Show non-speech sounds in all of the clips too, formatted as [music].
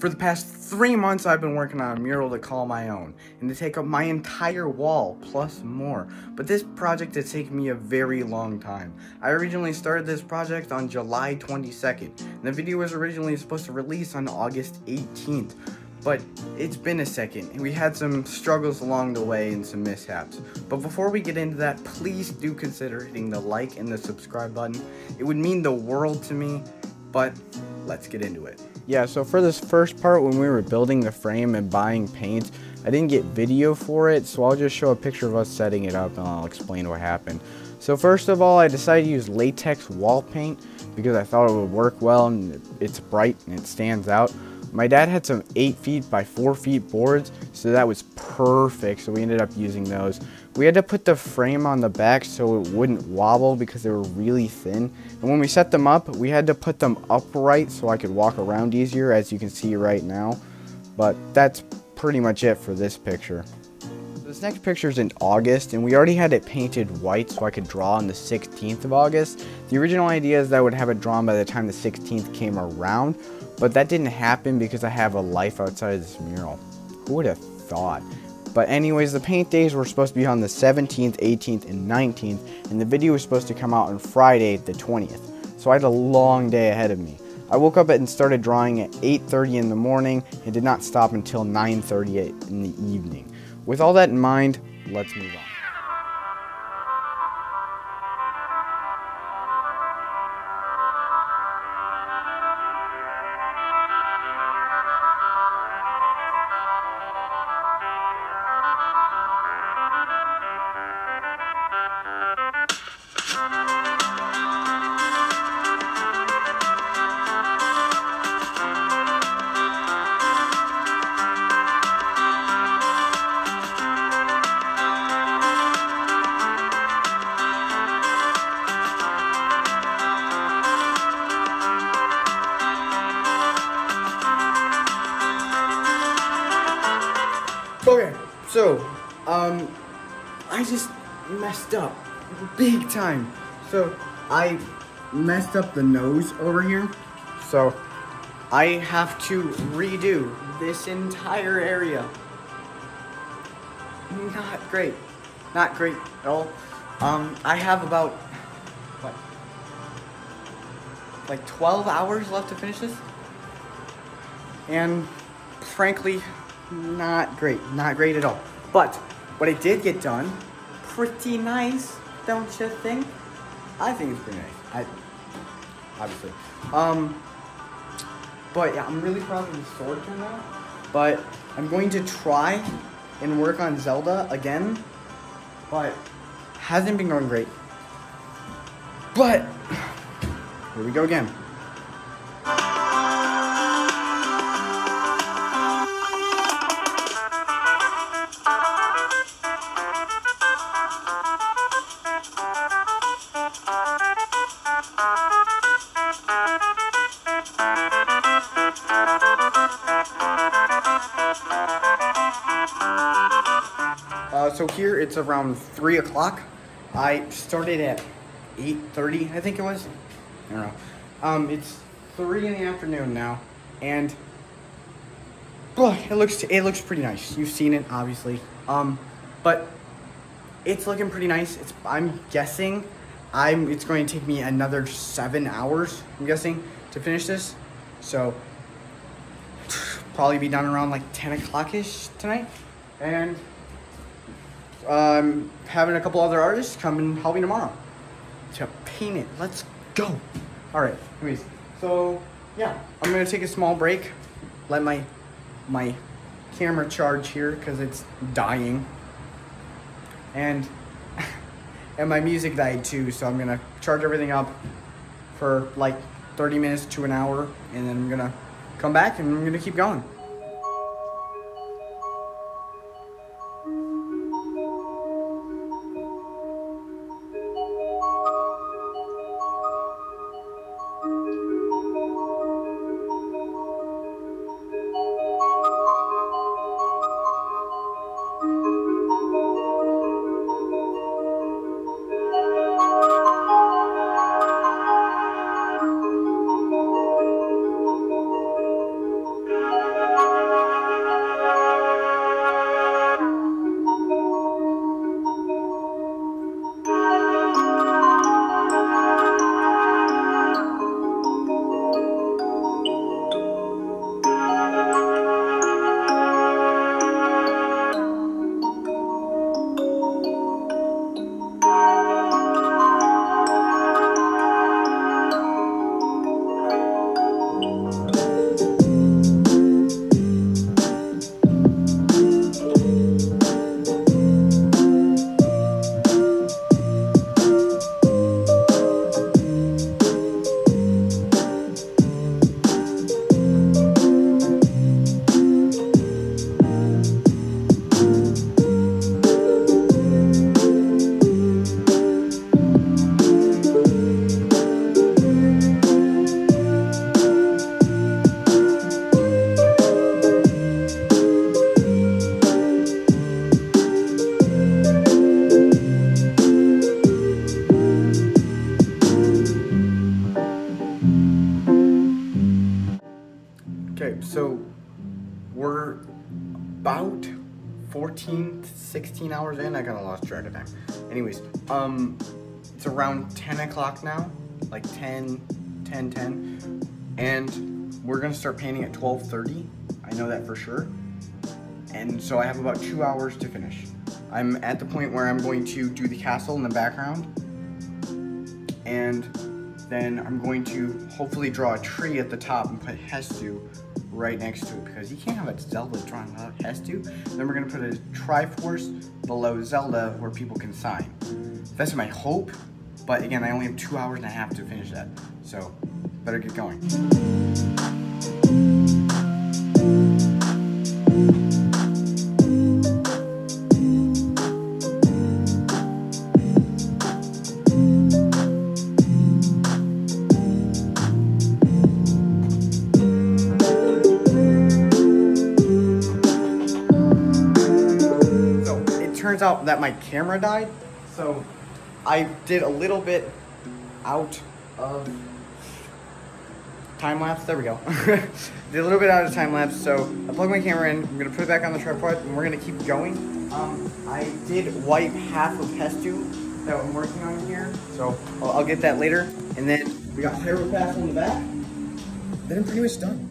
For the past three months, I've been working on a mural to call my own and to take up my entire wall plus more. But this project has taken me a very long time. I originally started this project on July 22nd, and the video was originally supposed to release on August 18th. But it's been a second, and we had some struggles along the way and some mishaps. But before we get into that, please do consider hitting the like and the subscribe button. It would mean the world to me, but let's get into it. Yeah, so for this first part, when we were building the frame and buying paint, I didn't get video for it, so I'll just show a picture of us setting it up and I'll explain what happened. So first of all, I decided to use latex wall paint because I thought it would work well and it's bright and it stands out. My dad had some 8 feet by 4 feet boards, so that was perfect, so we ended up using those. We had to put the frame on the back so it wouldn't wobble because they were really thin. And when we set them up, we had to put them upright so I could walk around easier, as you can see right now. But that's pretty much it for this picture. This next picture is in August, and we already had it painted white so I could draw on the 16th of August. The original idea is that I would have it drawn by the time the 16th came around, but that didn't happen because I have a life outside of this mural. Who would have thought? But anyways, the paint days were supposed to be on the 17th, 18th, and 19th, and the video was supposed to come out on Friday, the 20th. So I had a long day ahead of me. I woke up and started drawing at 8.30 in the morning and did not stop until 9.30 in the evening. With all that in mind, let's move on. So, um, I just messed up big time. So, I messed up the nose over here. So, I have to redo this entire area. Not great. Not great at all. Um, I have about, what, like 12 hours left to finish this? And frankly, not great. Not great at all. But what I did get done, pretty nice, don't you think? I think it's pretty nice. I obviously. Um but yeah, I'm really proud of the sword turned out. But I'm going to try and work on Zelda again. But hasn't been going great. But here we go again. Uh, so here it's around three o'clock. I started at eight thirty, I think it was. I don't know. Um, it's three in the afternoon now, and it looks it looks pretty nice. You've seen it, obviously. Um, but it's looking pretty nice. It's I'm guessing I'm it's going to take me another seven hours. I'm guessing to finish this. So probably be done around like ten o'clock ish tonight, and um, having a couple other artists come and help me tomorrow to paint it. Let's go. All right. Anyways, so yeah, I'm gonna take a small break. Let my my camera charge here because it's dying, and [laughs] and my music died too. So I'm gonna charge everything up for like 30 minutes to an hour, and then I'm gonna come back and I'm gonna keep going. About 14 16 hours in. I kind of lost track of time. Anyways, um, it's around 10 o'clock now, like 10, 10, 10, and we're gonna start painting at 12:30. I know that for sure. And so I have about two hours to finish. I'm at the point where I'm going to do the castle in the background, and then I'm going to hopefully draw a tree at the top and put Hestu right next to it because you can't have a Zelda drawn without Hestu. Then we're gonna put a Triforce below Zelda where people can sign. That's my hope, but again, I only have two hours and a half to finish that. So, better get going. That my camera died. So I did a little bit out of time lapse. There we go. [laughs] did a little bit out of time lapse. So I plugged my camera in. I'm gonna put it back on the tripod, and we're gonna keep going. Um, I did wipe half of Hestu that I'm working on here, so I'll, I'll get that later. And then we got Pyropath on the back. Then I'm pretty much done.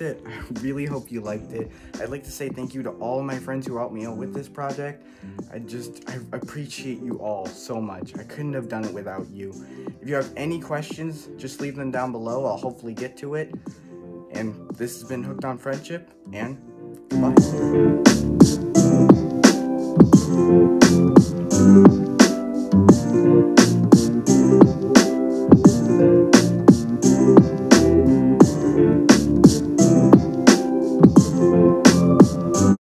It. I really hope you liked it. I'd like to say thank you to all my friends who helped me out with this project. I just, I appreciate you all so much. I couldn't have done it without you. If you have any questions, just leave them down below. I'll hopefully get to it. And this has been Hooked on Friendship, and bye.